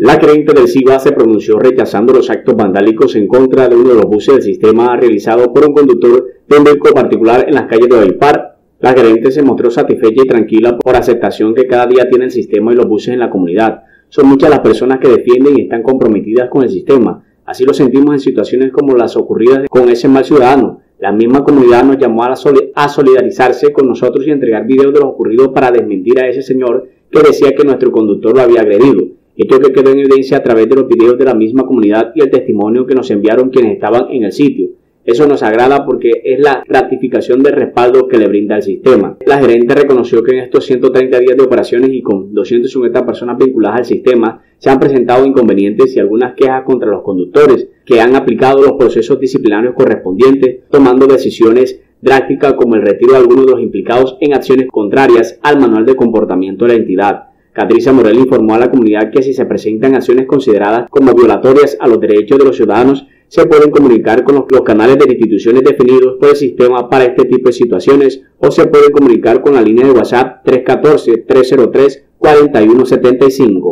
La gerente del SIVA se pronunció rechazando los actos vandálicos en contra de uno de los buses del sistema realizado por un conductor de un vehículo particular en las calles de Baipar. La gerente se mostró satisfecha y tranquila por aceptación que cada día tiene el sistema y los buses en la comunidad. Son muchas las personas que defienden y están comprometidas con el sistema. Así lo sentimos en situaciones como las ocurridas con ese mal ciudadano. La misma comunidad nos llamó a, a solidarizarse con nosotros y entregar videos de lo ocurrido para desmentir a ese señor que decía que nuestro conductor lo había agredido. Esto que quedó en evidencia a través de los videos de la misma comunidad y el testimonio que nos enviaron quienes estaban en el sitio. Eso nos agrada porque es la gratificación de respaldo que le brinda el sistema. La gerente reconoció que en estos 130 días de operaciones y con 250 personas vinculadas al sistema se han presentado inconvenientes y algunas quejas contra los conductores que han aplicado los procesos disciplinarios correspondientes, tomando decisiones drásticas como el retiro de algunos de los implicados en acciones contrarias al manual de comportamiento de la entidad. Patricia Morel informó a la comunidad que si se presentan acciones consideradas como violatorias a los derechos de los ciudadanos, se pueden comunicar con los, canales de instituciones definidos por el sistema para este tipo de situaciones o se pueden comunicar con la línea de WhatsApp 314-303-4175.